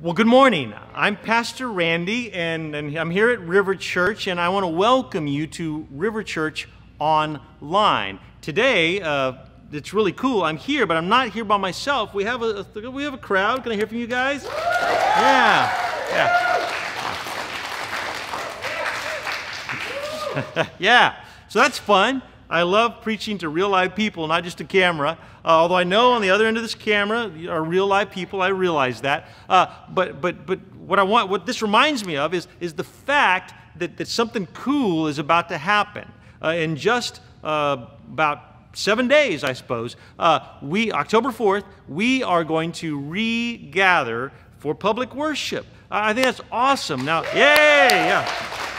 Well, good morning. I'm Pastor Randy, and, and I'm here at River Church, and I want to welcome you to River Church Online. Today, uh, it's really cool. I'm here, but I'm not here by myself. We have a, we have a crowd. Can I hear from you guys? Yeah, yeah, yeah. So that's fun. I love preaching to real live people, not just a camera. Uh, although I know on the other end of this camera are real live people, I realize that. Uh, but but but what I want, what this reminds me of, is is the fact that that something cool is about to happen uh, in just uh, about seven days, I suppose. Uh, we October fourth, we are going to regather for public worship. I think that's awesome. Now, yay! Yeah.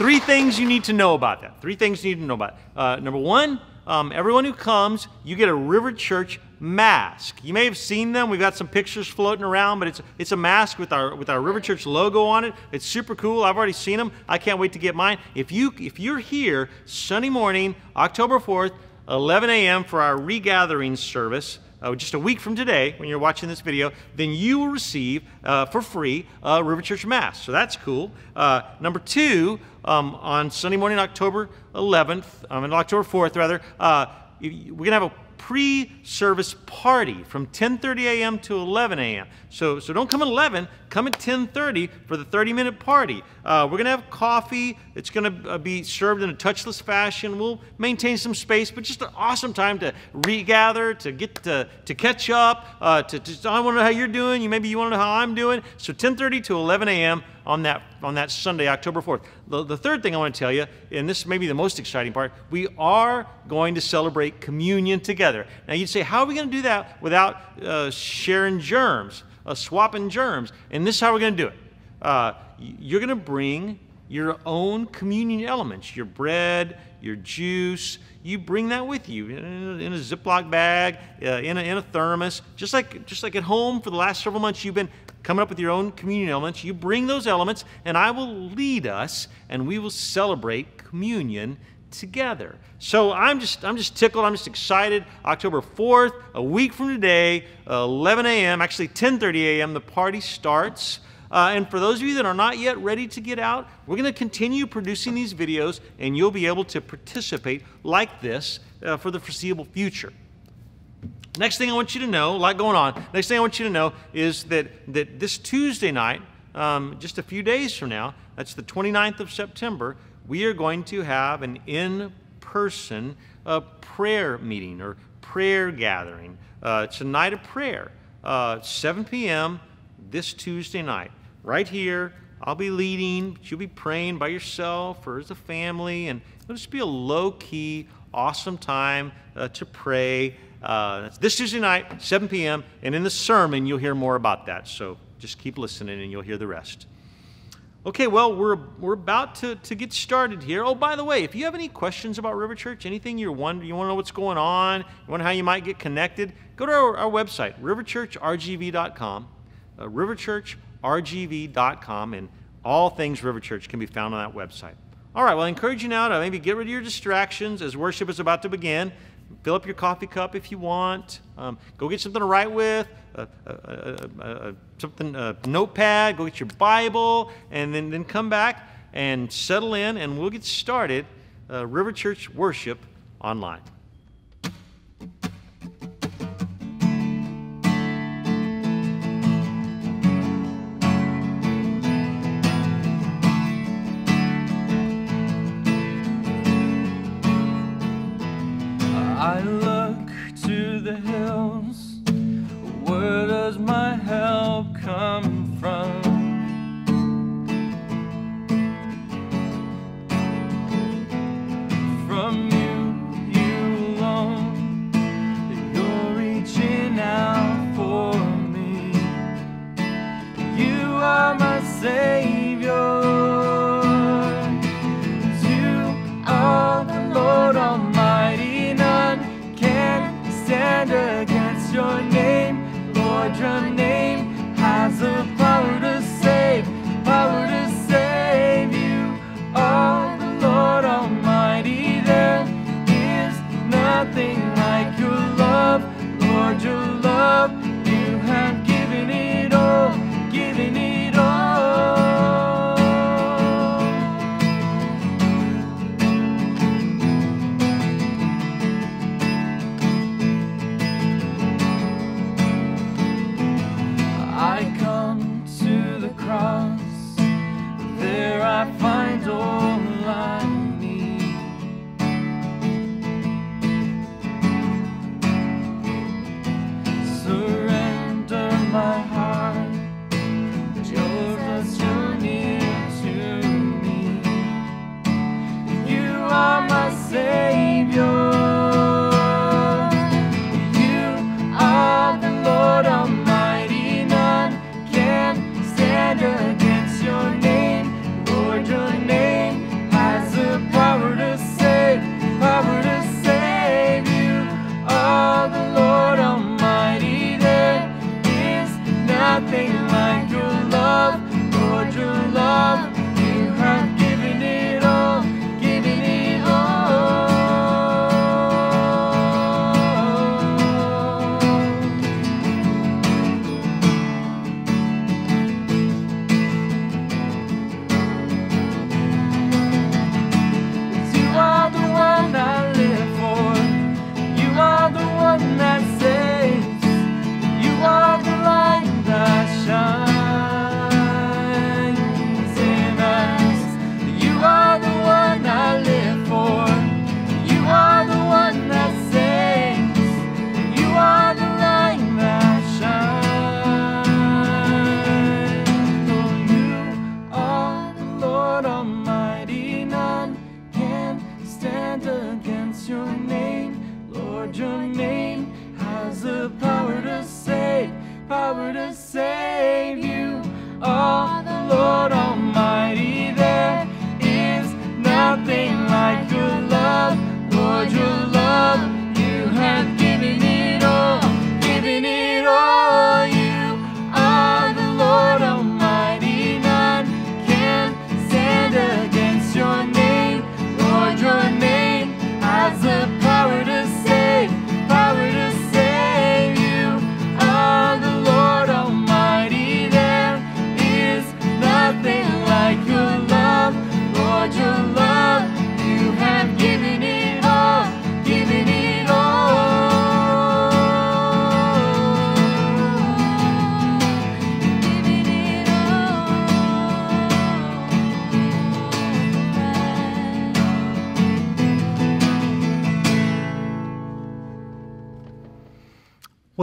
Three things you need to know about that. Three things you need to know about. Uh, number one, um, everyone who comes, you get a River Church mask. You may have seen them. We've got some pictures floating around, but it's it's a mask with our with our River Church logo on it. It's super cool. I've already seen them. I can't wait to get mine. If you if you're here Sunday morning, October 4th, 11 a.m. for our regathering service, uh, just a week from today, when you're watching this video, then you will receive uh, for free a River Church Mass. So that's cool. Uh, number two, um, on Sunday morning, October 11th, um, October 4th, rather, uh, we're going to have a pre-service party from 10:30 a.m. to 11 a.m. So, so don't come at 11. Come at 10:30 for the 30-minute party. Uh, we're gonna have coffee. It's gonna uh, be served in a touchless fashion. We'll maintain some space, but just an awesome time to regather, to get to, to catch up. Uh, to, to, I want to know how you're doing. You maybe you want to know how I'm doing. So 10:30 to 11 a.m on that, on that Sunday, October 4th. The, the third thing I want to tell you, and this may be the most exciting part, we are going to celebrate communion together. Now you'd say, how are we going to do that without uh, sharing germs, uh, swapping germs? And this is how we're going to do it. Uh, you're going to bring your own communion elements, your bread, your juice, you bring that with you in a, Ziploc bag, uh, in, a, in a thermos, just like, just like at home for the last several months you've been coming up with your own communion elements. You bring those elements, and I will lead us, and we will celebrate communion together. So I'm just I'm just tickled. I'm just excited. October 4th, a week from today, 11 a.m. Actually 10:30 a.m. The party starts. Uh, and for those of you that are not yet ready to get out, we're going to continue producing these videos, and you'll be able to participate like this uh, for the foreseeable future. Next thing I want you to know, a lot going on. Next thing I want you to know is that, that this Tuesday night, um, just a few days from now, that's the 29th of September, we are going to have an in person uh, prayer meeting or prayer gathering. Uh, it's a night of prayer, uh, 7 p.m. this Tuesday night, right here. I'll be leading, but you'll be praying by yourself or as a family, and it'll just be a low key, awesome time uh, to pray. Uh, this Tuesday night, 7 p.m., and in the sermon, you'll hear more about that. So just keep listening and you'll hear the rest. Okay, well, we're, we're about to, to get started here. Oh, by the way, if you have any questions about River Church, anything you're wondering, you want to know what's going on, you wonder how you might get connected, go to our, our website, riverchurchrgv.com, uh, riverchurchrgv.com, and all things River Church can be found on that website. All right, well, I encourage you now to maybe get rid of your distractions as worship is about to begin fill up your coffee cup if you want. Um, go get something to write with, uh, uh, uh, something, a notepad. Go get your Bible, and then, then come back and settle in, and we'll get started. River Church Worship online.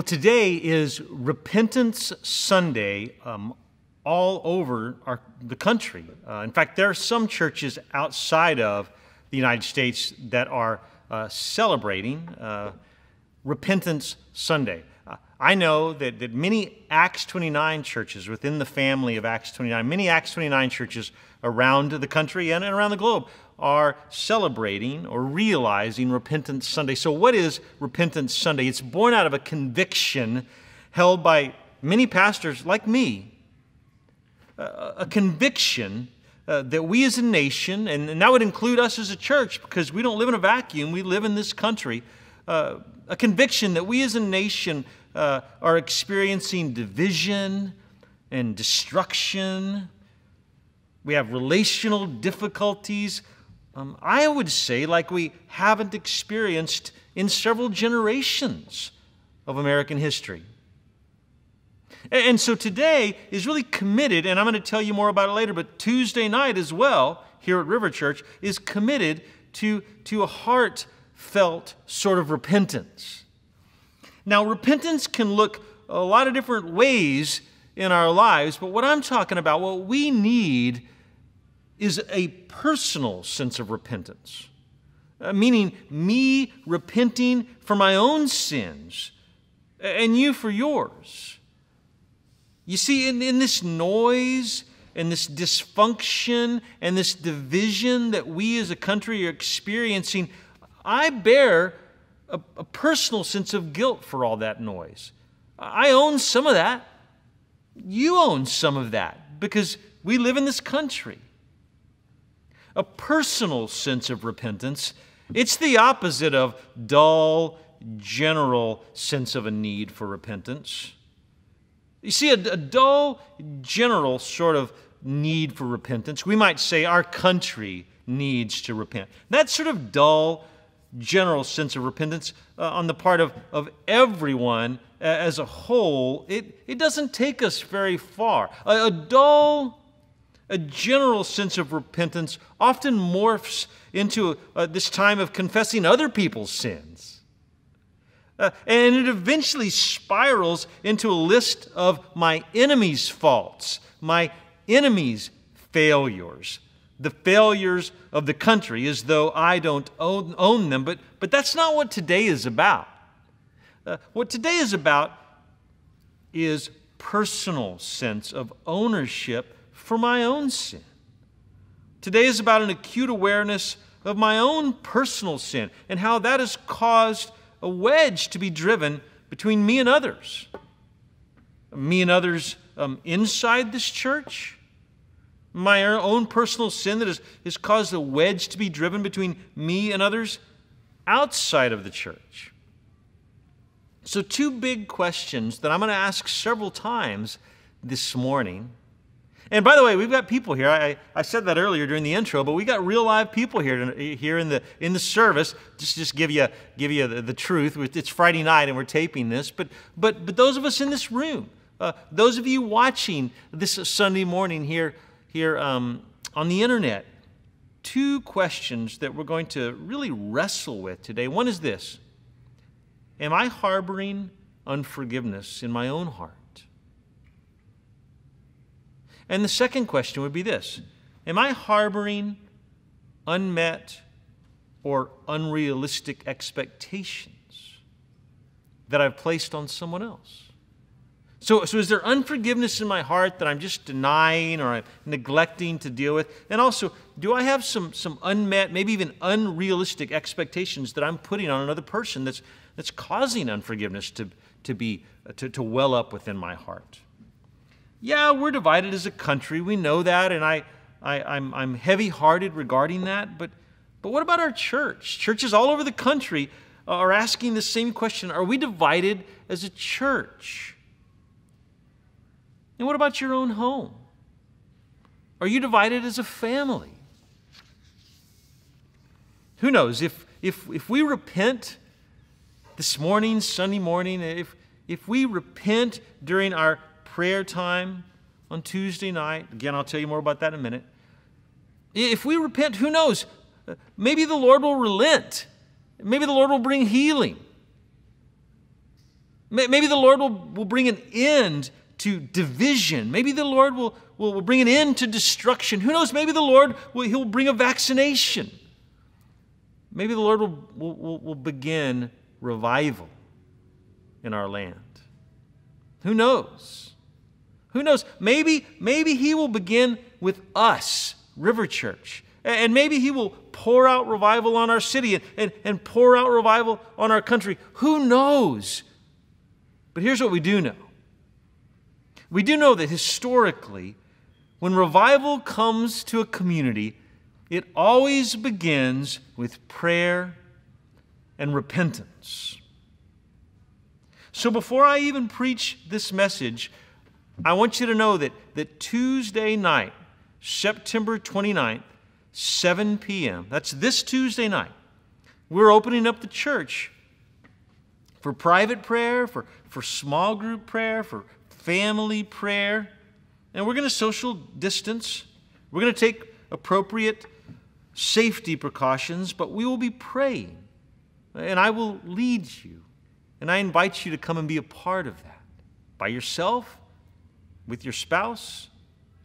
Today is Repentance Sunday um, all over our, the country. Uh, in fact, there are some churches outside of the United States that are uh, celebrating uh, Repentance Sunday. I know that, that many Acts 29 churches within the family of Acts 29, many Acts 29 churches around the country and around the globe are celebrating or realizing Repentance Sunday. So, what is Repentance Sunday? It's born out of a conviction held by many pastors like me, a, a conviction uh, that we as a nation, and, and that would include us as a church because we don't live in a vacuum, we live in this country, uh, a conviction that we as a nation uh, are experiencing division and destruction. We have relational difficulties. Um, I would say, like we haven't experienced in several generations of American history. And, so today is really committed, and I'm going to tell you more about it later, but Tuesday night as well, here at River Church, is committed to, to a heartfelt sort of repentance. Now, repentance can look a lot of different ways in our lives, but what I'm talking about, what we need is a personal sense of repentance, uh, meaning me repenting for my own sins and you for yours. You see, in, in this noise and this dysfunction and this division that we as a country are experiencing, I bear a, a personal sense of guilt for all that noise. I own some of that. You own some of that because we live in this country a personal sense of repentance. It's the opposite of dull, general sense of a need for repentance. You see, a, a, dull, general sort of need for repentance, we might say our country needs to repent. That sort of dull, general sense of repentance uh, on the part of, of everyone uh, as a whole, it, it doesn't take us very far. A, a dull, a general sense of repentance often morphs into uh, this time of confessing other people's sins. Uh, and it eventually spirals into a list of my enemy's faults, my enemy's failures, the failures of the country, as though I don't own, own them. But, but that's not what today is about. Uh, what today is about is personal sense of ownership for my own sin. Today is about an acute awareness of my own personal sin and how that has caused a wedge to be driven between me and others. Me and others um, inside this church? My own personal sin that has, has caused a wedge to be driven between me and others outside of the church? So, two big questions that I'm going to ask several times this morning. And by the way, we've got people here. I, I said that earlier during the intro, but we got real live people here here in the in the service. Just just give you give you the, the truth. It's Friday night and we're taping this, but but but those of us in this room, uh, those of you watching this Sunday morning here here um, on the internet, two questions that we're going to really wrestle with today. One is this Am I harboring unforgiveness in my own heart? And the second question would be this Am I harboring unmet or unrealistic expectations that I've placed on someone else? So, so is there unforgiveness in my heart that I'm just denying or I'm neglecting to deal with? And also, do I have some, some unmet, maybe even unrealistic expectations that I'm putting on another person that's, that's causing unforgiveness to, to, be, to, to well up within my heart. Yeah, we're divided as a country. We know that, and I, I, I'm, I'm heavy hearted regarding that. But, but what about our church? Churches all over the country are asking the same question Are we divided as a church? And what about your own home? Are you divided as a family? Who knows? If, if, if we repent this morning, Sunday morning, if, if we repent during our prayer time on Tuesday night, again, I'll tell you more about that in a minute. If we repent, who knows? Maybe the Lord will relent. Maybe the Lord will bring healing. Maybe the Lord will, will bring an end to division. Maybe the Lord will, will, will bring an end to destruction. Who knows? Maybe the Lord will he'll bring a vaccination. Maybe the Lord will, will, will begin revival in our land. Who knows? Who knows? Maybe, maybe he will begin with us, River Church. And maybe he will pour out revival on our city and, and, and pour out revival on our country. Who knows? But here's what we do know we do know that historically, when revival comes to a community, it always begins with prayer and repentance. So before I even preach this message, I want you to know that, that Tuesday night, September 29th, 7 p.m., that's this Tuesday night, we're opening up the church for private prayer, for, for small group prayer, for family prayer. And we're going to social distance. We're going to take appropriate safety precautions, but we will be praying and I will lead you. And I invite you to come and be a part of that by yourself, with your spouse,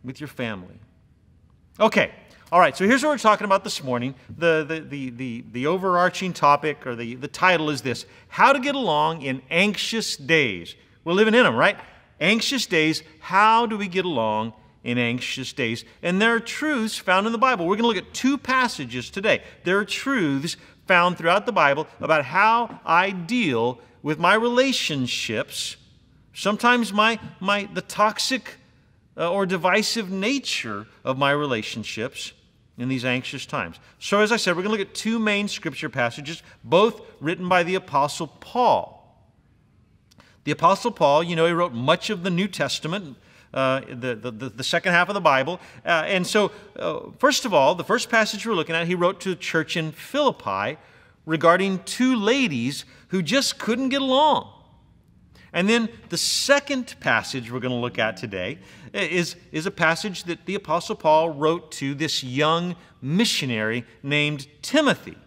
with your family. Okay, all right, so here's what we're talking about this morning. The, the, the, the, the overarching topic or the, the title is this How to Get Along in Anxious Days. We're living in them, right? Anxious days. How do we get along in anxious days? And there are truths found in the Bible. We're going to look at two passages today. There are truths found throughout the Bible about how I deal with my relationships, sometimes my, my, the toxic uh, or divisive nature of my relationships in these anxious times. So, as I said, we're going to look at two main scripture passages, both written by the Apostle Paul. The Apostle Paul, you know, he wrote much of the New Testament, uh, the, the, the, second half of the Bible. Uh, and so, uh, first of all, the first passage we're looking at, he wrote to the church in Philippi regarding two ladies who just couldn't get along. And then the second passage we're going to look at today is, is a passage that the Apostle Paul wrote to this young missionary named Timothy.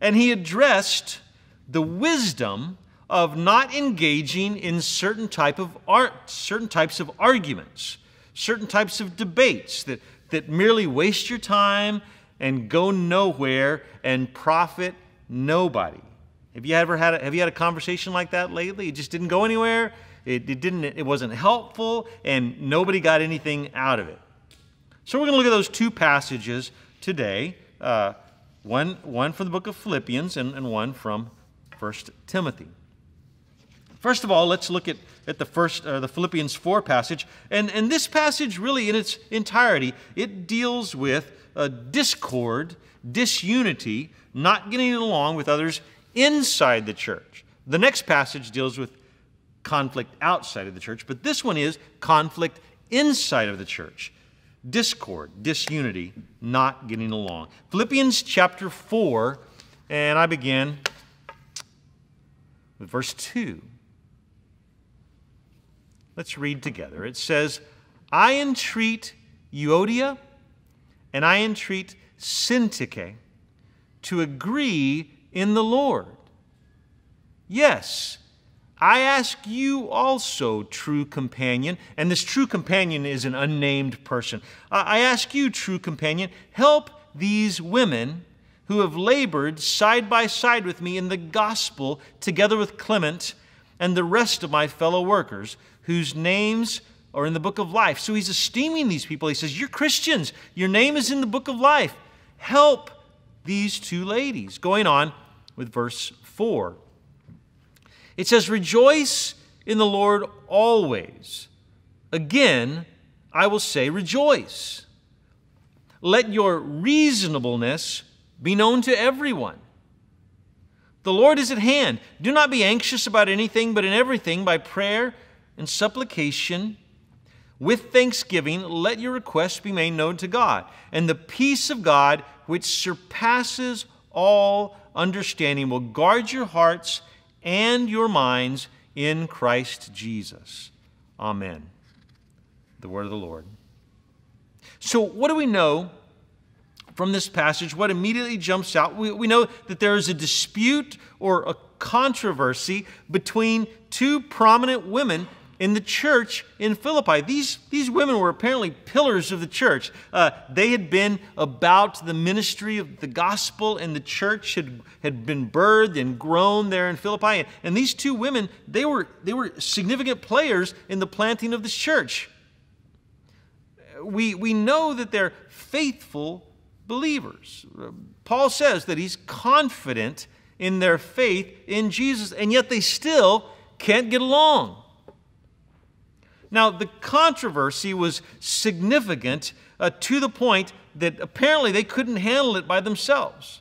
And he addressed the wisdom of not engaging in certain type of art, certain types of arguments, certain types of debates that, that merely waste your time and go nowhere and profit nobody. Have you ever had a, have you had a conversation like that lately? It just didn't go anywhere. It, it didn't. It wasn't helpful, and nobody got anything out of it. So we're going to look at those two passages today. Uh, one one from the book of Philippians and, and one from First Timothy. First of all, let's look at, at the first, uh, the Philippians 4 passage. And, and this passage, really, in its entirety, it deals with discord, disunity, not getting along with others inside the church. The next passage deals with conflict outside of the church, but this one is conflict inside of the church. Discord, disunity, not getting along. Philippians chapter 4, and I begin with verse 2. Let's read together. It says, I entreat Euodia and I entreat Syntyche to agree in the Lord. Yes, I ask you also, true companion, and this true companion is an unnamed person. I ask you, true companion, help these women who have labored side by side with me in the gospel, together with Clement and the rest of my fellow workers, whose names are in the book of life. So he's esteeming these people. He says, You're Christians, your name is in the book of life. Help these two ladies. Going on with verse 4. It says, Rejoice in the Lord always. Again, I will say, Rejoice. Let your reasonableness be known to everyone. The Lord is at hand. Do not be anxious about anything, but in everything, by prayer and supplication, with thanksgiving, let your requests be made known to God. And the peace of God, which surpasses all understanding, will guard your hearts and your minds in Christ Jesus. Amen. The word of the Lord. So, what do we know from this passage? What immediately jumps out? We, we know that there is a dispute or a controversy between two prominent women in the church in Philippi. These, these women were apparently pillars of the church. Uh, they had been about the ministry of the gospel, and the church had, had been birthed and grown there in Philippi. And, and these two women, they were, they were significant players in the planting of this church. We, we know that they're faithful believers. Paul says that he's confident in their faith in Jesus, and yet they still can't get along. Now, the controversy was significant uh, to the point that apparently they couldn't handle it by themselves.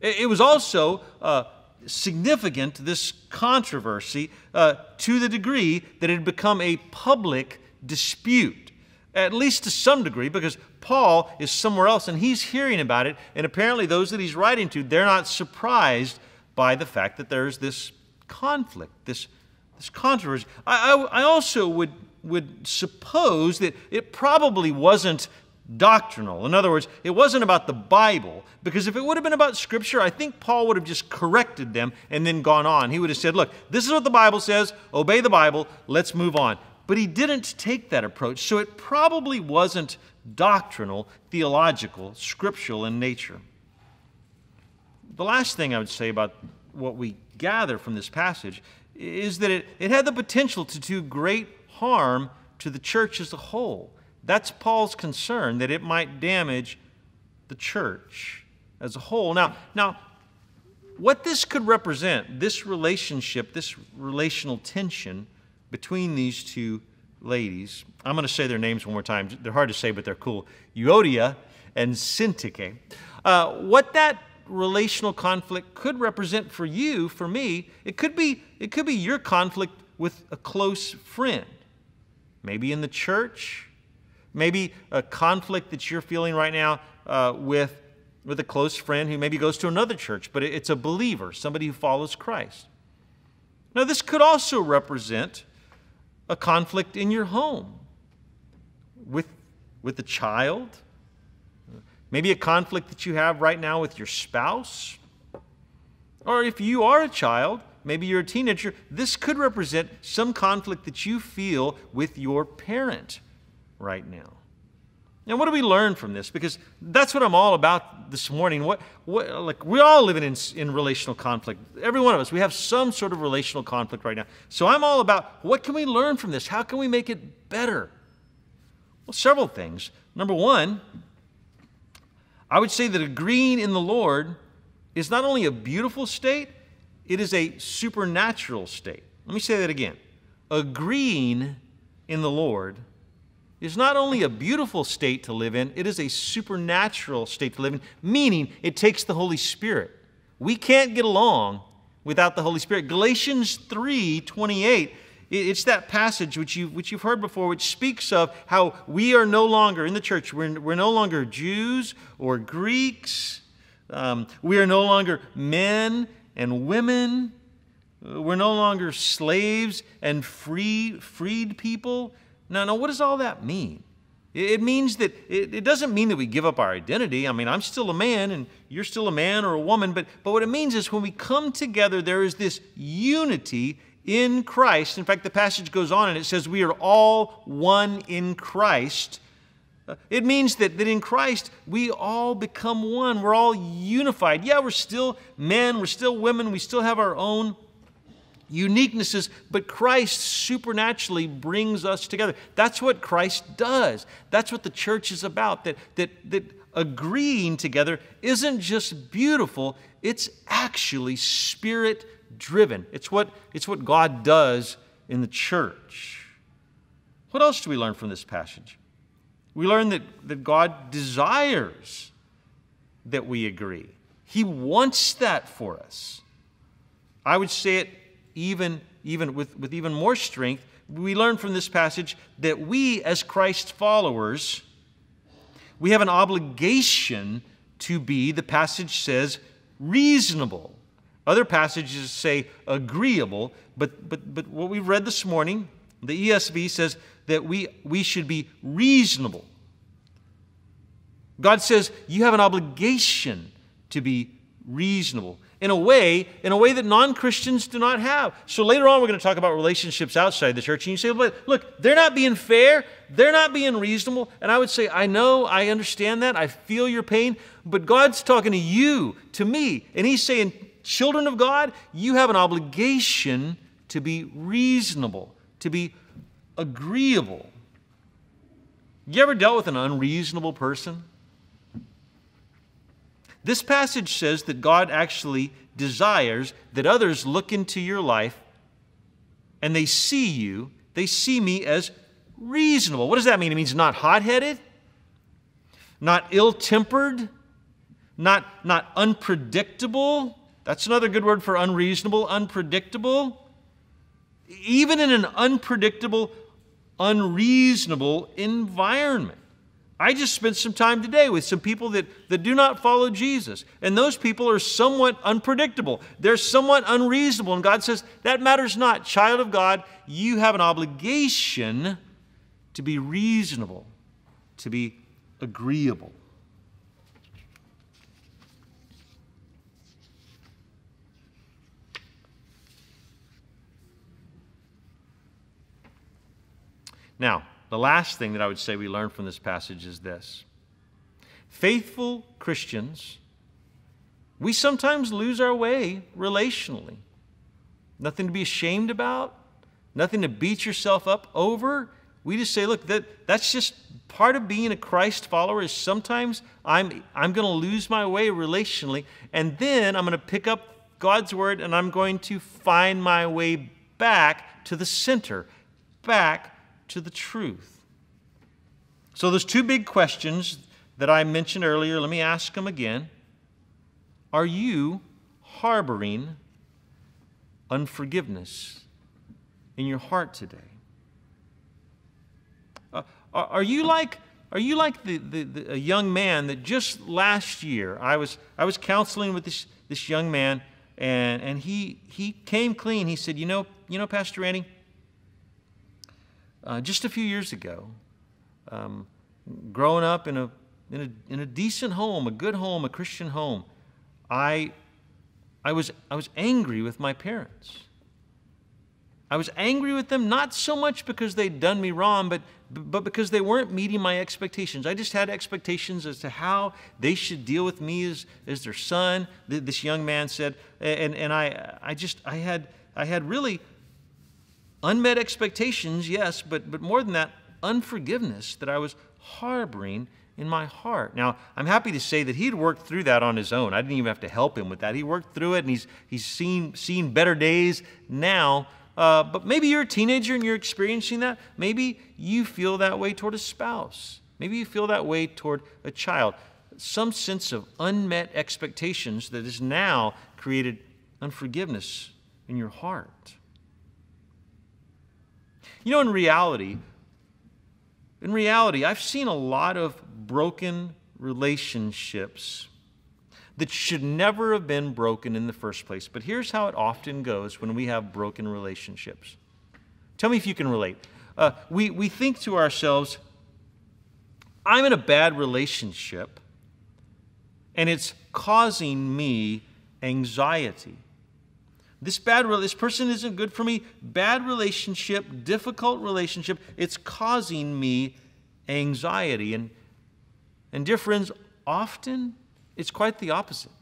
It, it was also uh, significant, this controversy, uh, to the degree that it had become a public dispute, at least to some degree, because Paul is somewhere else and he's hearing about it, and apparently those that he's writing to, they're not surprised by the fact that there's this conflict, this this controversy. I, I, I also would, would suppose that it probably wasn't doctrinal. In other words, it wasn't about the Bible, because if it would have been about Scripture, I think Paul would have just corrected them and then gone on. He would have said, Look, this is what the Bible says, obey the Bible, let's move on. But he didn't take that approach, so it probably wasn't doctrinal, theological, scriptural in nature. The last thing I would say about what we gather from this passage is that it, it had the potential to do great harm to the church as a whole. That's Paul's concern, that it might damage the church as a whole. Now, now, what this could represent, this relationship, this relational tension between these two ladies, I'm going to say their names one more time. They're hard to say, but they're cool. Euodia and Syntyche. Uh, what that relational conflict could represent for you, for me, it could be, it could be your conflict with a close friend. Maybe in the church, maybe a conflict that you're feeling right now uh, with, with a close friend who maybe goes to another church, but it's a believer, somebody who follows Christ. Now, this could also represent a conflict in your home with, with a child, Maybe a conflict that you have right now with your spouse. Or if you are a child, maybe you're a teenager, this could represent some conflict that you feel with your parent right now. And what do we learn from this? Because that's what I'm all about this morning. What, what, like we're all living in, in relational conflict. Every one of us, we have some sort of relational conflict right now. So I'm all about what can we learn from this? How can we make it better? Well, several things. Number one, I would say that agreeing in the Lord is not only a beautiful state, it is a supernatural state. Let me say that again. Agreeing in the Lord is not only a beautiful state to live in, it is a supernatural state to live in, meaning it takes the Holy Spirit. We can't get along without the Holy Spirit. Galatians 3 28 it's that passage which, you, which you've heard before, which speaks of how we are no longer in the church, we're, we're no longer Jews or Greeks. Um, we are no longer men and women. We're no longer slaves and free, freed people. Now, now, what does all that mean? It means that it, doesn't mean that we give up our identity. I mean, I'm still a man and you're still a man or a woman, but, but what it means is when we come together, there is this unity in Christ. In fact, the passage goes on and it says, We are all one in Christ. Uh, it means that, that in Christ we all become one. We're all unified. Yeah, we're still men, we're still women, we still have our own uniquenesses, but Christ supernaturally brings us together. That's what Christ does. That's what the church is about. That, that, that agreeing together isn't just beautiful, it's actually spirit driven. It's what, it's what God does in the church. What else do we learn from this passage? We learn that, that God desires that we agree. He wants that for us. I would say it even, even with, with even more strength. We learn from this passage that we, as Christ followers, we have an obligation to be, the passage says, reasonable. Other passages say agreeable, but, but, but what we read this morning, the ESV says that we, we should be reasonable. God says you have an obligation to be reasonable in a way, in a way that non-Christians do not have. So later on, we're going to talk about relationships outside the church, and you say, "But look, they're not being fair, they're not being reasonable." And I would say, "I know, I understand that, I feel your pain, but God's talking to you, to me, and He's saying, children of God, you have an obligation to be reasonable, to be agreeable. You ever dealt with an unreasonable person? This passage says that God actually desires that others look into your life and they see you, they see me as reasonable. What does that mean? It means not hot headed, not ill tempered, not, not unpredictable, that's another good word for unreasonable, unpredictable. Even in an unpredictable, unreasonable environment. I just spent some time today with some people that, that do not follow Jesus. And those people are somewhat unpredictable. They're somewhat unreasonable. And God says, that matters not. Child of God, you have an obligation to be reasonable, to be agreeable. Now, the last thing that I would say we learn from this passage is this faithful Christians, we sometimes lose our way relationally. Nothing to be ashamed about, nothing to beat yourself up over. We just say, look, that, that's just part of being a Christ follower is sometimes I'm, I'm going to lose my way relationally, and then I'm going to pick up God's word and I'm going to find my way back to the center, back to the truth. So, those two big questions that I mentioned earlier, let me ask them again. Are you harboring unforgiveness in your heart today? Uh, are you like are you like the, the, the, a young man that just last year I was I was counseling with this this young man and and he he came clean. He said, you know you know Pastor Randy, uh, just a few years ago, um, growing up in a, in, a, in a decent home, a good home, a Christian home, I, I, was, I was angry with my parents. I was angry with them not so much because they'd done me wrong, but, but because they weren't meeting my expectations. I just had expectations as to how they should deal with me as, as their son, this young man said. And, and I, I just, I had, I had really Unmet expectations, yes, but, but more than that, unforgiveness that I was harboring in my heart. Now, I'm happy to say that he'd worked through that on his own. I didn't even have to help him with that. He worked through it and he's, he's seen, seen better days now. Uh, but maybe you're a teenager and you're experiencing that. Maybe you feel that way toward a spouse. Maybe you feel that way toward a child. Some sense of unmet expectations that has now created unforgiveness in your heart. You know, in reality, in reality, I've seen a lot of broken relationships that should never have been broken in the first place. But here's how it often goes when we have broken relationships. Tell me if you can relate. Uh, we, we think to ourselves, I'm in a bad relationship, and it's causing me anxiety. This bad this person isn't good for me. Bad relationship, difficult relationship, it's causing me anxiety. And, and dear friends, often it's quite the opposite.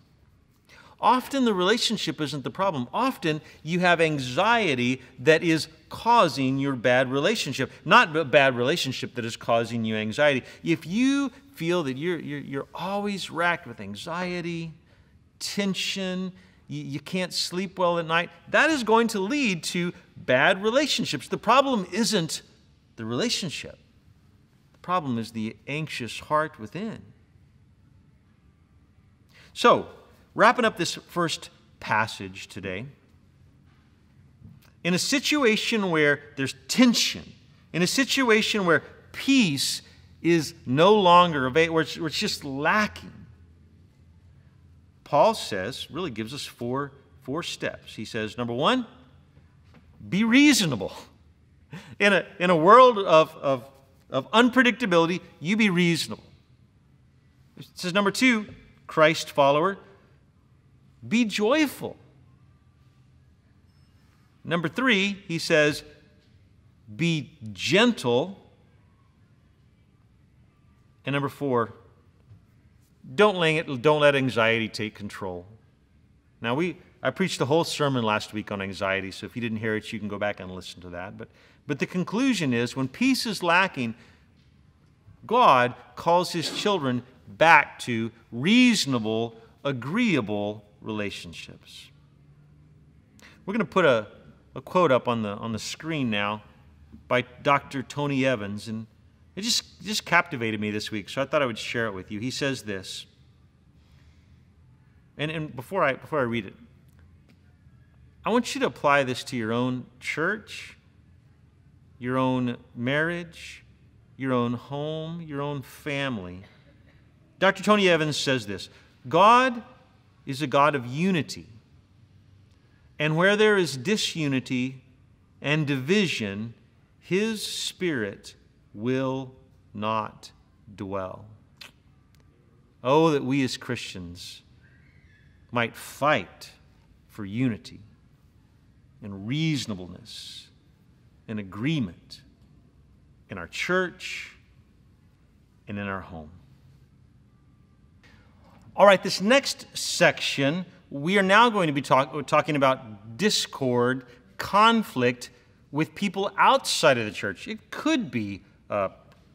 Often the relationship isn't the problem. Often you have anxiety that is causing your bad relationship, not a bad relationship that is causing you anxiety. If you feel that you're, you're, you're always racked with anxiety, tension, you can't sleep well at night, that is going to lead to bad relationships. The problem isn't the relationship, the problem is the anxious heart within. So, wrapping up this first passage today, in a situation where there's tension, in a situation where peace is no longer available, where it's, where it's just lacking, Paul says, really gives us four, four steps. He says, number one, be reasonable. In a, in a world of, of, of unpredictability, you be reasonable. Says, number two, Christ follower, be joyful. Number three, he says, be gentle. And number four, don't let, don't let anxiety take control. Now, we, I preached a whole sermon last week on anxiety, so if you didn't hear it, you can go back and listen to that. But, but the conclusion is when peace is lacking, God calls his children back to reasonable, agreeable relationships. We're going to put a, a quote up on the, on the screen now by Dr. Tony Evans, and it just, just captivated me this week, so I thought I would share it with you. He says this, and, and before, I, before I read it, I want you to apply this to your own church, your own marriage, your own home, your own family. Dr. Tony Evans says this God is a God of unity. And where there is disunity and division, his spirit will not dwell. Oh, that we as Christians might fight for unity and reasonableness and agreement in our church and in our home. All right, this next section, we are now going to be talk, talking about discord, conflict with people outside of the church. It could be uh,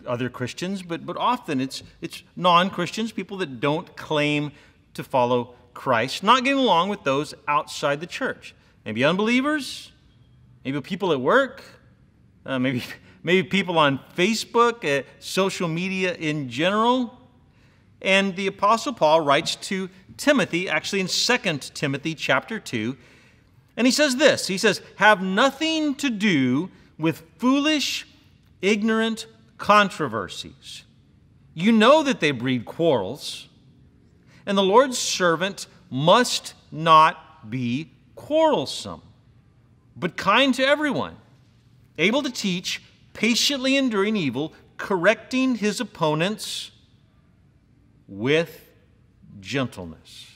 other Christians, but, but often it's, it's non Christians, people that don't claim to follow Christ, not getting along with those outside the church. Maybe unbelievers, maybe people at work, uh, maybe, maybe people on Facebook, uh, social media in general. And the apostle Paul writes to Timothy actually in 2 Timothy chapter 2 and he says this he says have nothing to do with foolish ignorant controversies you know that they breed quarrels and the Lord's servant must not be quarrelsome but kind to everyone able to teach patiently enduring evil correcting his opponents with gentleness.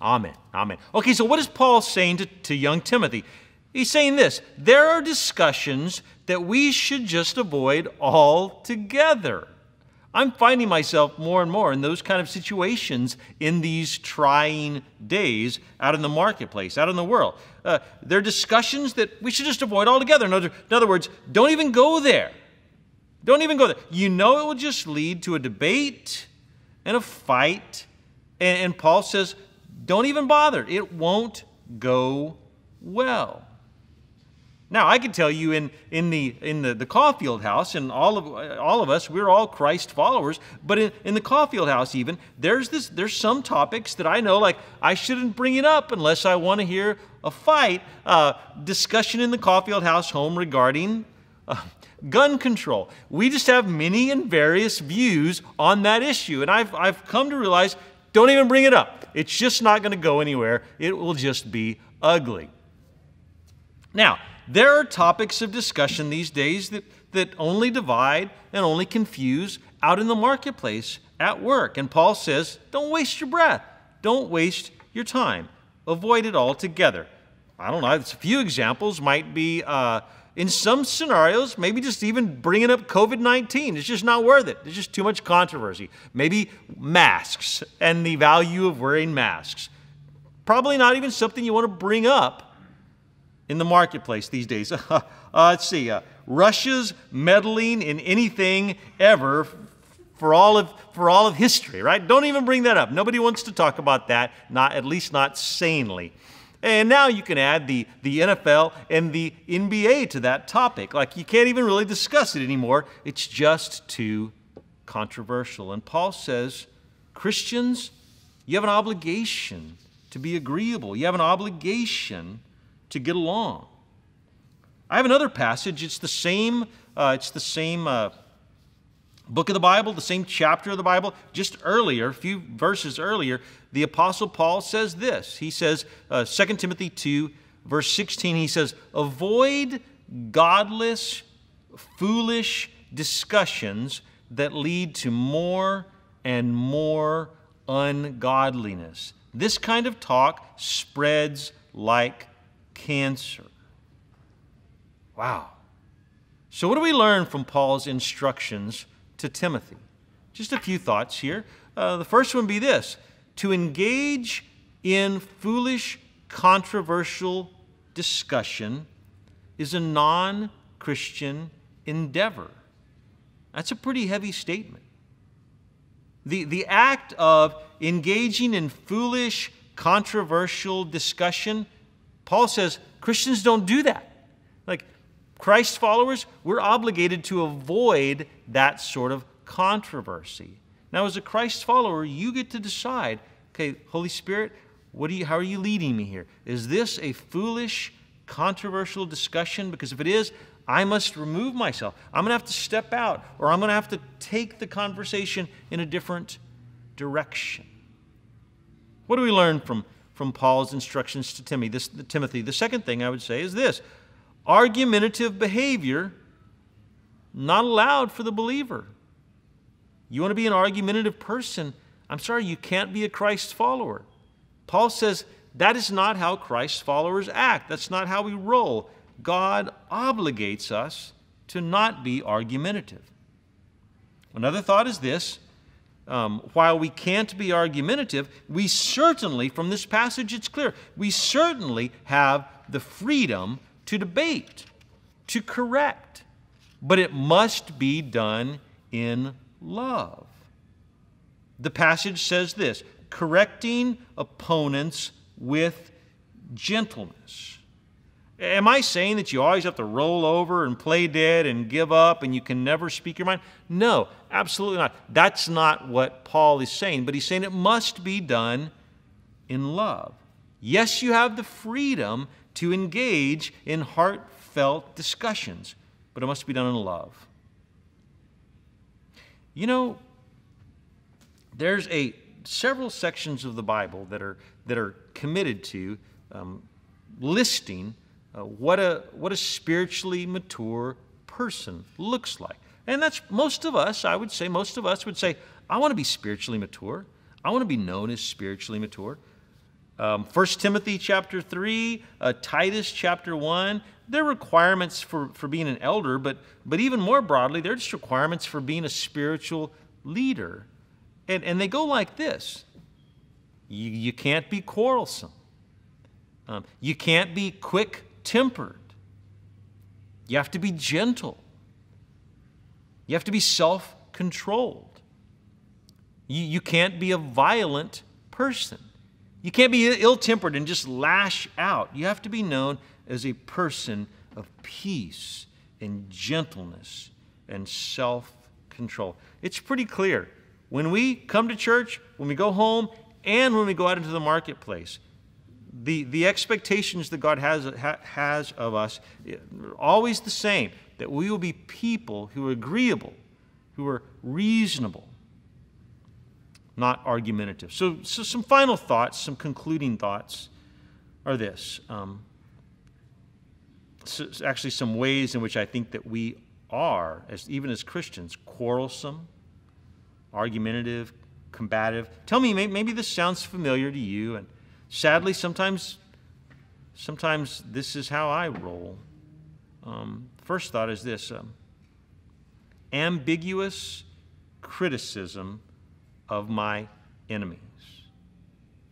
Amen. Amen. Okay, so what is Paul saying to, to young Timothy? He's saying this there are discussions that we should just avoid altogether. I'm finding myself more and more in those kind of situations in these trying days out in the marketplace, out in the world. Uh, there are discussions that we should just avoid altogether. In other, in other words, don't even go there. Don't even go there. You know it will just lead to a debate and a fight. And, and Paul says, don't even bother. It won't go well. Now, I can tell you in, in, the, in the, the Cawlfield house, and all of, all of us, we're all Christ followers, but in, in the Cawlfield house, even, there's, this, there's some topics that I know, like, I shouldn't bring it up unless I want to hear a fight, uh, discussion in the Cawlfield house home regarding uh, gun control. We just have many and various views on that issue, and I've, I've come to realize don't even bring it up. It's just not going to go anywhere, it will just be ugly. Now, there are topics of discussion these days that, that only divide and only confuse out in the marketplace at work. And Paul says, don't waste your breath, don't waste your time, avoid it altogether. I don't know, a few examples might be uh, in some scenarios, maybe just even bringing up COVID 19. It's just not worth it. There's just too much controversy. Maybe masks and the value of wearing masks. Probably not even something you want to bring up in the marketplace these days. uh, let's see, uh, Russia's meddling in anything ever for all of for all of history, right? Don't even bring that up. Nobody wants to talk about that, not at least not sanely. And now you can add the, the NFL and the NBA to that topic. Like you can't even really discuss it anymore. It's just too controversial. And Paul says, Christians, you have an obligation to be agreeable. You have an obligation to get along. I have another passage. It's the same. Uh, it's the same uh, book of the Bible, the same chapter of the Bible. Just earlier, a few verses earlier, the Apostle Paul says this. He says, uh, 2 Timothy two, verse sixteen. He says, "Avoid godless, foolish discussions that lead to more and more ungodliness." This kind of talk spreads like cancer. Wow. So, what do we learn from Paul's instructions to Timothy? Just a few thoughts here. Uh, the first one be this to engage in foolish, controversial discussion is a non Christian endeavor. That's a pretty heavy statement. The, the act of engaging in foolish, controversial discussion Paul says Christians don't do that. Like Christ followers, we're obligated to avoid that sort of controversy. Now, as a Christ follower, you get to decide okay, Holy Spirit, what are you, how are you leading me here? Is this a foolish, controversial discussion? Because if it is, I must remove myself. I'm going to have to step out, or I'm going to have to take the conversation in a different direction. What do we learn from from Paul's instructions to Timothy. This, Timothy. The second thing I would say is this argumentative behavior not allowed for the believer. You want to be an argumentative person? I'm sorry, you can't be a Christ follower. Paul says that is not how Christ followers act. That's not how we roll. God obligates us to not be argumentative. Another thought is this um, while we can't be argumentative, we certainly, from this passage it's clear, we certainly have the freedom to debate, to correct, but it must be done in love. The passage says this correcting opponents with gentleness. Am I saying that you always have to roll over and play dead and give up and you can never speak your mind? No, absolutely not. That's not what Paul is saying, but he's saying it must be done in love. Yes, you have the freedom to engage in heartfelt discussions, but it must be done in love. You know, there's a several sections of the Bible that are that are committed to um, listing uh, what, a, what a spiritually mature person looks like. And that's most of us, I would say, most of us would say, I want to be spiritually mature. I want to be known as spiritually mature. Um, 1 Timothy chapter 3, uh, Titus chapter 1, they're requirements for, for being an elder, but, but even more broadly, they're just requirements for being a spiritual leader. And, and they go like this you, you can't be quarrelsome, um, you can't be quick tempered. You have to be gentle. You have to be self controlled. You, you can't be a violent person. You can't be ill tempered and just lash out. You have to be known as a person of peace and gentleness and self control. It's pretty clear. When we come to church, when we go home, and when we go out into the marketplace, the, the expectations that God has, ha, has of us are always the same that we will be people who are agreeable, who are reasonable, not argumentative. So, so some final thoughts, some concluding thoughts are this. Um, so actually, some ways in which I think that we are, as, even as Christians, quarrelsome, argumentative, combative. Tell me, maybe this sounds familiar to you, and sadly, sometimes, sometimes this is how I roll. Um, first thought is this um, ambiguous criticism of my enemies.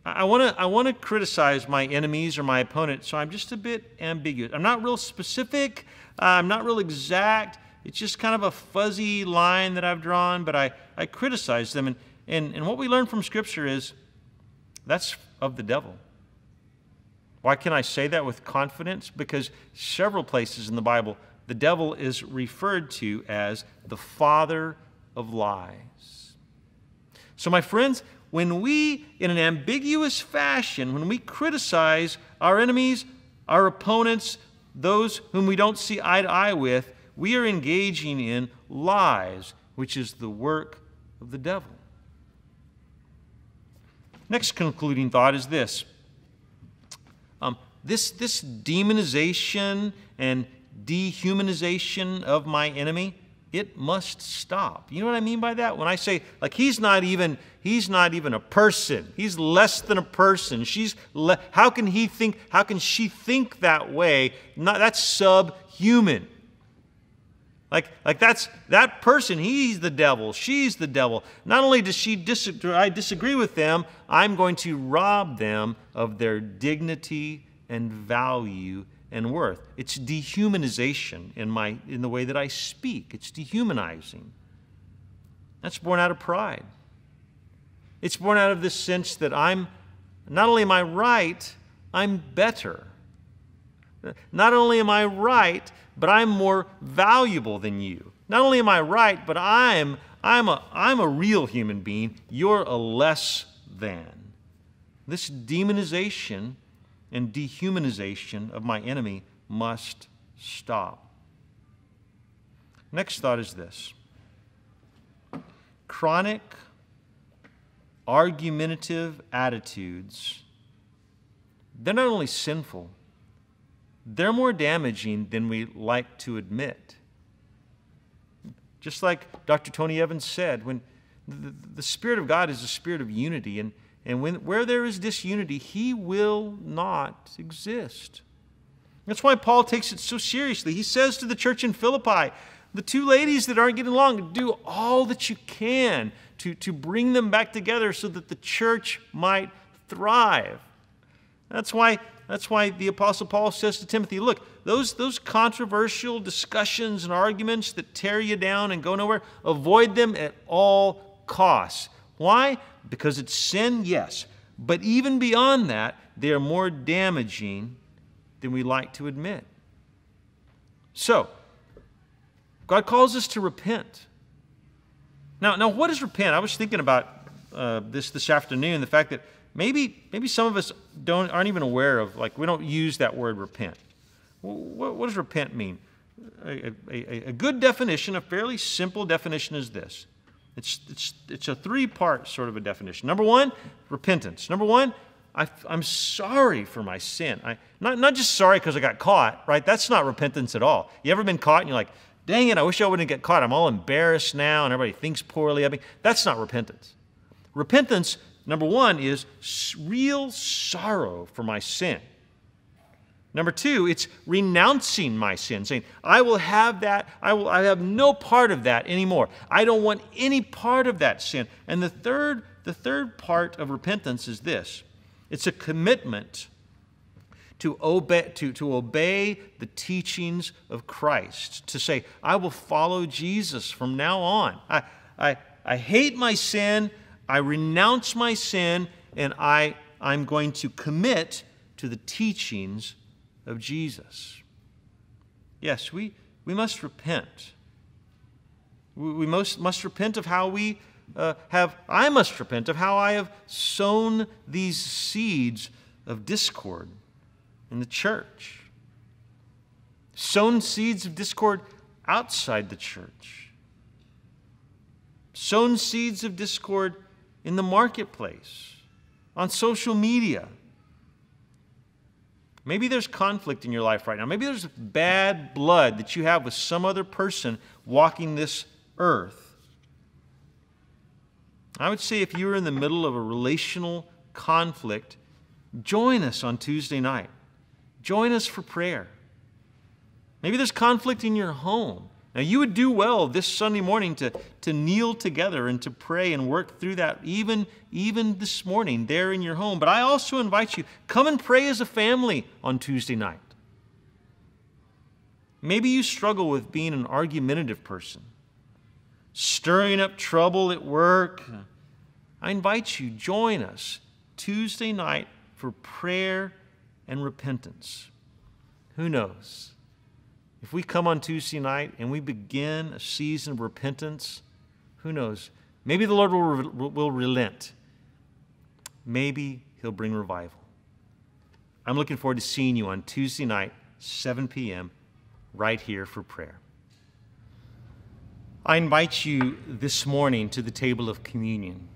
I want to I want to criticize my enemies or my opponent, so I'm just a bit ambiguous. I'm not real specific. Uh, I'm not real exact. It's just kind of a fuzzy line that I've drawn, but I, I criticize them. And, and, and what we learn from Scripture is that's of the devil. Why can I say that with confidence? Because several places in the Bible, the devil is referred to as the father of lies. So, my friends, when we, in an ambiguous fashion, when we criticize our enemies, our opponents, those whom we don't see eye to eye with, we are engaging in lies, which is the work of the devil. Next concluding thought is this. Um, this, this demonization and dehumanization of my enemy it must stop. You know what i mean by that? When i say like he's not even he's not even a person. He's less than a person. She's le- how can he think how can she think that way? Not that's subhuman like, like that's that person, he's the devil, she's the devil. Not only does she disagree, I disagree with them, I'm going to rob them of their dignity and value and worth. It's dehumanization in, my, in the way that I speak, it's dehumanizing. That's born out of pride. It's born out of this sense that I'm, not only am I right, I'm better. Not only am I right, but I'm more valuable than you. Not only am I right, but I'm, I'm, a, I'm a real human being. You're a less than. This demonization and dehumanization of my enemy must stop. Next thought is this chronic, argumentative attitudes, they're not only sinful they're more damaging than we like to admit. Just like Dr. Tony Evans said, when the, the Spirit of God is a spirit of unity, and, and when, where there is disunity, He will not exist. That's why Paul takes it so seriously. He says to the church in Philippi, the two ladies that aren't getting along, do all that you can to, to bring them back together so that the church might thrive. That's why that's why the Apostle Paul says to Timothy, look, those, those controversial discussions and arguments that tear you down and go nowhere, avoid them at all costs. Why? Because it's sin, yes. But even beyond that, they are more damaging than we like to admit. So, God calls us to repent. Now, now what is repent? I was thinking about uh, this this afternoon, the fact that maybe maybe some of us don't aren't even aware of like we don't use that word repent. What, what does repent mean? A, a, a, good definition, a fairly simple definition, is this. It's, it's, it's a three part sort of a definition. Number one, repentance. Number one, I, am sorry for my sin. I, not, not just sorry because I got caught, right? That's not repentance at all. You ever been caught and you're like, dang it, I wish I wouldn't get caught. I'm all embarrassed now and everybody thinks poorly of me. That's not repentance. Repentance Number one is real sorrow for my sin. Number two, it's renouncing my sin, saying, I will have that, I will I have no part of that anymore. I don't want any part of that sin. And the third, the third part of repentance is this it's a commitment to obey, to, to obey the teachings of Christ, to say, I will follow Jesus from now on. I, I, I hate my sin, I renounce my sin and I, I'm going to commit to the teachings of Jesus. Yes, we, we must repent. We, we must, must repent of how we uh, have, I must repent of how I have sown these seeds of discord in the church, sown seeds of discord outside the church, sown seeds of discord in the marketplace, on social media. Maybe there's conflict in your life right now. Maybe there's bad blood that you have with some other person walking this earth. I would say if you're in the middle of a relational conflict, join us on Tuesday night. Join us for prayer. Maybe there's conflict in your home. Now, you would do well this Sunday morning to, to kneel together and to pray and work through that, even, even this morning there in your home. But I also invite you, come and pray as a family on Tuesday night. Maybe you struggle with being an argumentative person stirring up trouble at work, I invite you, join us Tuesday night for prayer and repentance. Who knows? If we come on Tuesday night and we begin a season of repentance, who knows? Maybe the Lord will, will relent. Maybe He'll bring revival. I'm looking forward to seeing you on Tuesday night, 7 p.m., right here for prayer. I invite you this morning to the table of communion.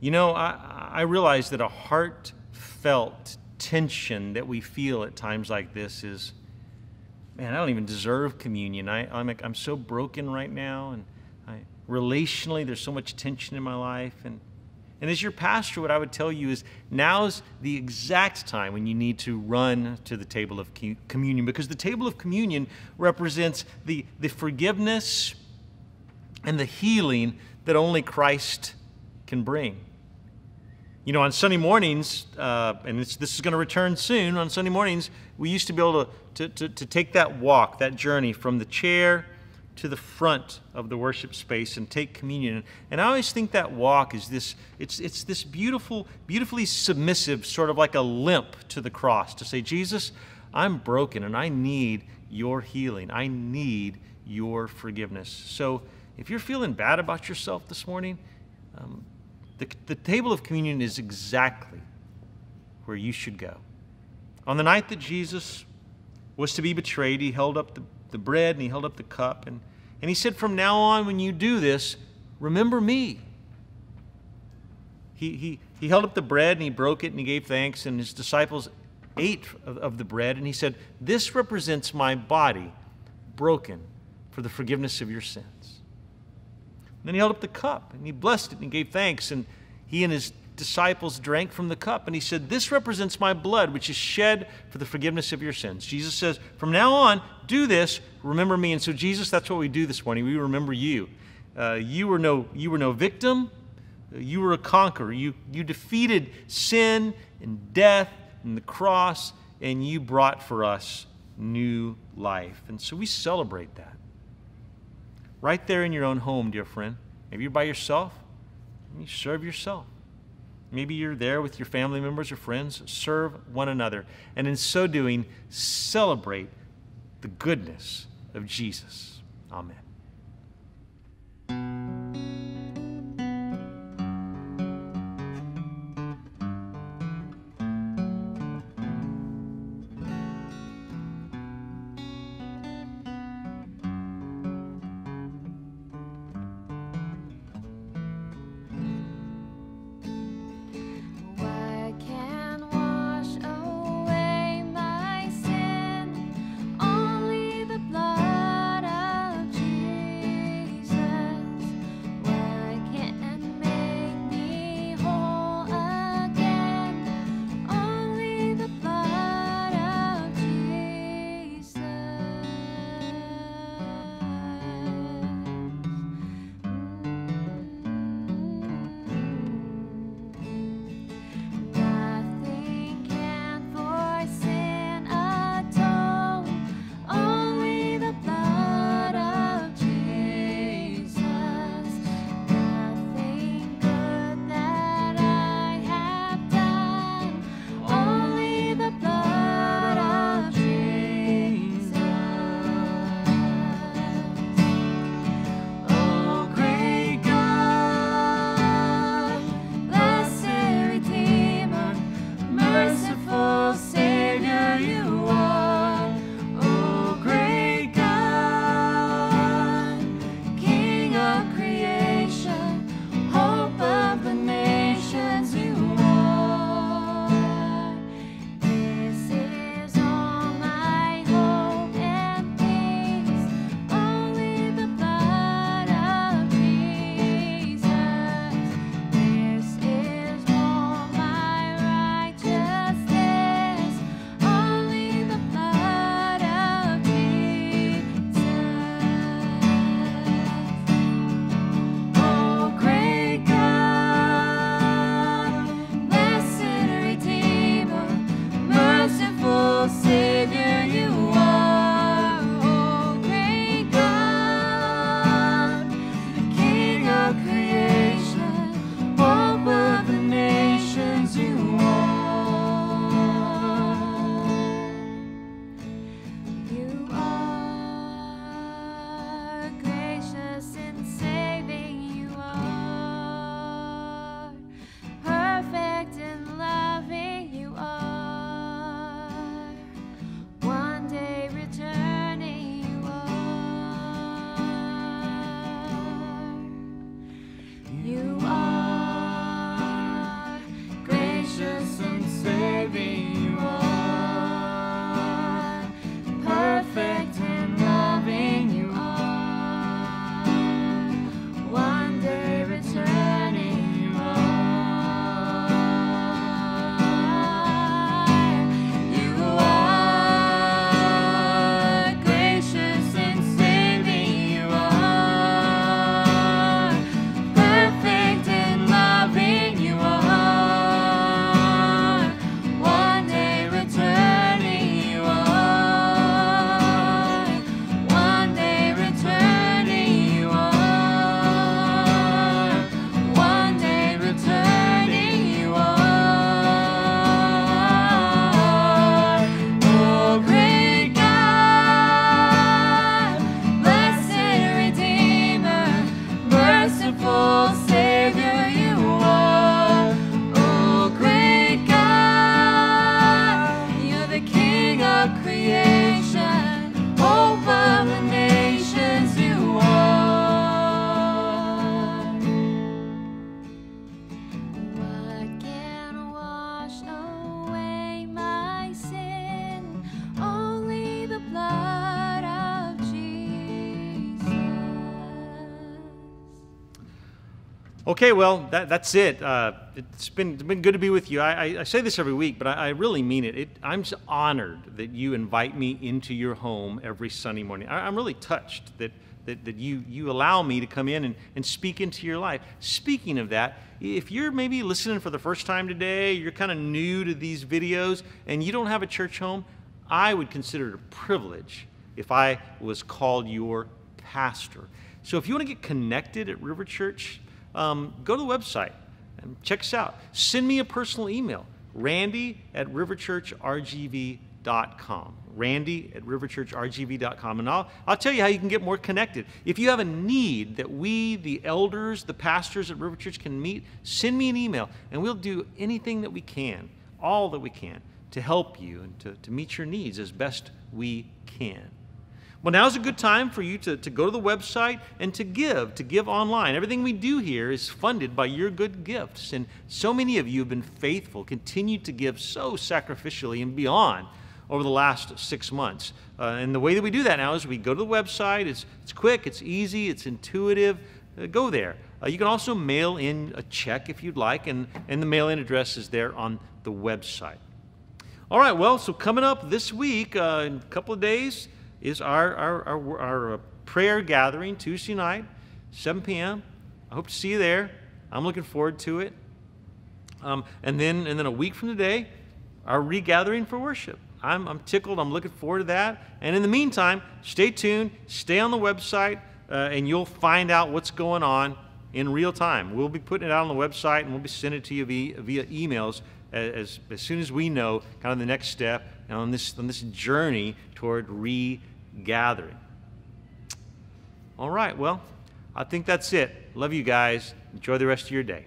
You know, I, I realize that a heartfelt tension that we feel at times like this is, man, I don't even deserve communion. I, I'm, I'm so broken right now, and I, relationally, there's so much tension in my life. And, and as your pastor, what I would tell you is now's the exact time when you need to run to the table of communion because the table of communion represents the, the forgiveness and the healing that only Christ can bring. You know, on Sunday mornings, uh, and this is going to return soon, on Sunday mornings, we used to be able to, to, to, to take that walk, that journey from the chair to the front of the worship space and take communion. And I always think that walk is this, it's, it's this beautiful, beautifully submissive, sort of like a limp to the cross to say, Jesus, I'm broken and I need your healing. I need your forgiveness. So if you're feeling bad about yourself this morning, um, the, the table of communion is exactly where you should go. On the night that Jesus was to be betrayed, he held up the the bread and he held up the cup. And, and he said, From now on, when you do this, remember me. He, he, he held up the bread and he broke it and he gave thanks, and his disciples ate of, of the bread. And he said, This represents my body broken for the forgiveness of your sins. And then he held up the cup and he blessed it and he gave thanks. And he and his disciples drank from the cup. And he said, This represents my blood, which is shed for the forgiveness of your sins. Jesus says, From now on, do this, remember me. And so, Jesus, that's what we do this morning. We remember you. Uh, you, were no, you were no victim, you were a conqueror. You, you defeated sin and death and the cross, and you brought for us new life. And so we celebrate that. Right there in your own home, dear friend. Maybe you're by yourself. You serve yourself. Maybe you're there with your family members or friends. Serve one another. And in so doing, celebrate the goodness of Jesus. Amen. Okay, well, that, that's it. Uh, it's been it's been good to be with you. I, I, I say this every week, but I, I really mean it. it. I'm honored that you invite me into your home every Sunday morning. I, I'm really touched that that, that you, you allow me to come in and, and speak into your life. Speaking of that, if you're maybe listening for the first time today, you're kind of new to these videos, and you don't have a church home, I would consider it a privilege if I was called your pastor. So if you want to get connected at River Church, um, go to the website and check us out. Send me a personal email, randy at riverchurchrgv.com randy at riverchurchrgv.com. And I'll, I'll tell you how you can get more connected. If you have a need that we, the elders, the pastors at River Church, can meet, send me an email, and we'll do anything that we can, all that we can, to help you and to, to meet your needs as best we can. Well, now's a good time for you to, to go to the website and to give, to give online. Everything we do here is funded by your good gifts. And so many of you have been faithful, continue to give so sacrificially and beyond over the last six months. Uh, and the way that we do that now is we go to the website. It's, it's quick, it's easy, it's intuitive. Uh, go there. Uh, you can also mail in a check if you'd like, and, and the mail in address is there on the website. All right, well, so coming up this week, uh, in a couple of days, is our, our, our, our uh, prayer gathering Tuesday night, 7 p.m. I hope to see you there. I'm looking forward to it. Um, and then, and then a week from today, our regathering for worship. I'm, I'm tickled. I'm looking forward to that. And in the meantime, stay tuned, stay on the website, uh, and you'll find out what's going on in real time. We'll be putting it out on the website and we'll be sending it to you via, via emails as, as soon as we know kind of the next step on this, on this journey toward regathering. All right, well, I think that's it. Love you guys. Enjoy the rest of your day.